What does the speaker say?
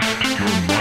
protect your mind.